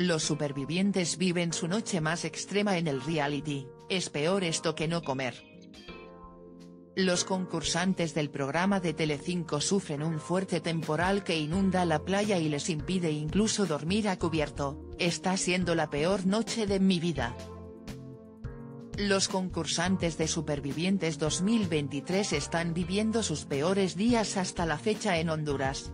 Los supervivientes viven su noche más extrema en el reality, es peor esto que no comer. Los concursantes del programa de Telecinco sufren un fuerte temporal que inunda la playa y les impide incluso dormir a cubierto, está siendo la peor noche de mi vida. Los concursantes de Supervivientes 2023 están viviendo sus peores días hasta la fecha en Honduras.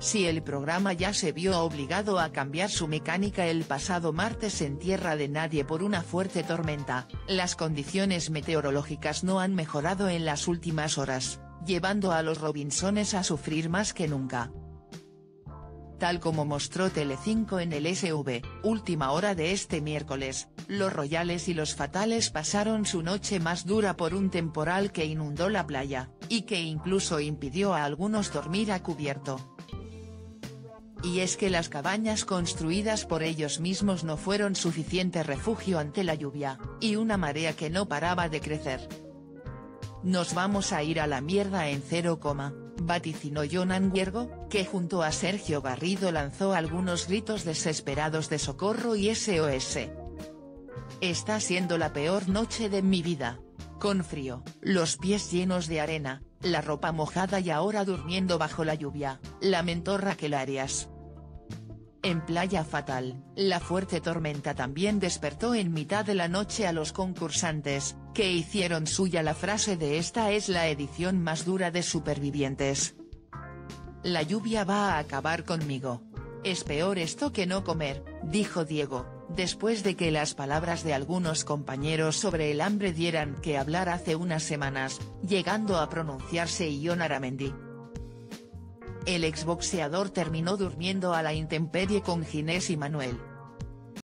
Si el programa ya se vio obligado a cambiar su mecánica el pasado martes en Tierra de Nadie por una fuerte tormenta, las condiciones meteorológicas no han mejorado en las últimas horas, llevando a los Robinsones a sufrir más que nunca. Tal como mostró Telecinco en el SV, última hora de este miércoles, los Royales y los Fatales pasaron su noche más dura por un temporal que inundó la playa, y que incluso impidió a algunos dormir a cubierto. Y es que las cabañas construidas por ellos mismos no fueron suficiente refugio ante la lluvia, y una marea que no paraba de crecer. Nos vamos a ir a la mierda en cero coma, vaticinó Jonan Huergo, que junto a Sergio Garrido lanzó algunos gritos desesperados de socorro y SOS. Está siendo la peor noche de mi vida. Con frío, los pies llenos de arena, la ropa mojada y ahora durmiendo bajo la lluvia, lamentó Raquel Arias. En Playa Fatal, la fuerte tormenta también despertó en mitad de la noche a los concursantes, que hicieron suya la frase de esta es la edición más dura de Supervivientes. La lluvia va a acabar conmigo. Es peor esto que no comer, dijo Diego, después de que las palabras de algunos compañeros sobre el hambre dieran que hablar hace unas semanas, llegando a pronunciarse Ion Aramendi. El exboxeador terminó durmiendo a la intemperie con Ginés y Manuel,